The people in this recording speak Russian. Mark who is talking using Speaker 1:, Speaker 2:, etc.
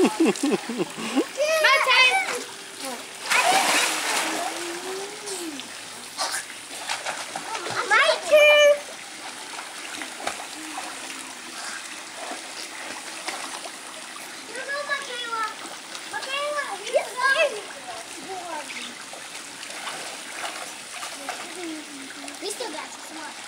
Speaker 1: My turn. My turn. Мистер Гатс, смотри.